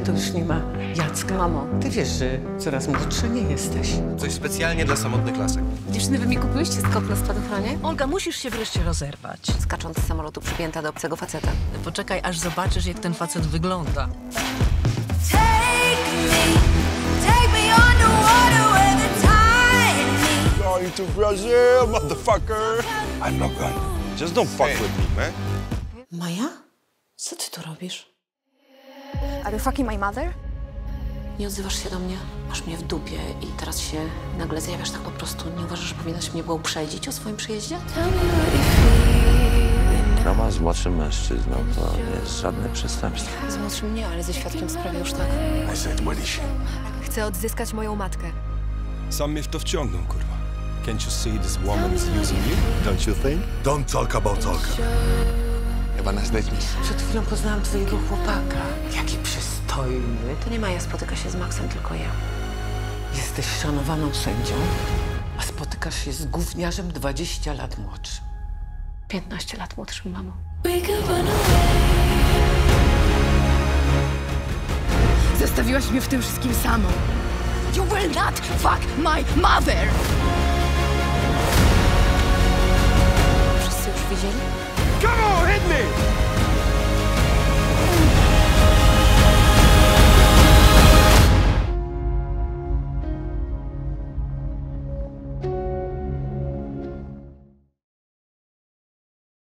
to już nie ma Jacka? Mamo. Ty wiesz, że coraz młodszy nie jesteś. Coś specjalnie dla samotnych lasek. Dziewczyny, wy mi kupiłyście skok na spadochronie? Olga, musisz się wreszcie rozerwać. Skacząc z samolotu przypięta do obcego faceta. Poczekaj, aż zobaczysz, jak ten facet wygląda. Take me, take me underwater where the tide me. Going to Brazil, motherfucker. I'm not going. Just don't fuck with me, man. Maja? Co ty tu robisz? Are you fucking my mother? Nie odzywasz się do mnie? Masz mnie w dupie i teraz się nagle zjawiasz tak po prostu. Nie uważasz, że powinnaś mnie było uprzedzić o swoim przyjeździe? Drama z młodszym mężczyzną to nie jest żadne przestępstwo. Z młodszym nie, ale ze świadkiem sprawy już tak. I said, what is she? Chcę odzyskać moją matkę. Sam mnie w to wciągnął, kurwa. Can't you see this woman's using you? Don't you think? Don't talk about Olga. Chyba nas. Przed chwilą poznałam twojego chłopaka. Jaki przystojny. To nie Maja spotyka się z Maxem, tylko ja. Jesteś szanowaną sędzią, a spotykasz się z gówniarzem 20 lat młodszym. 15 lat młodszym away. Zostawiłaś mnie w tym wszystkim samą. You will not fuck my mother!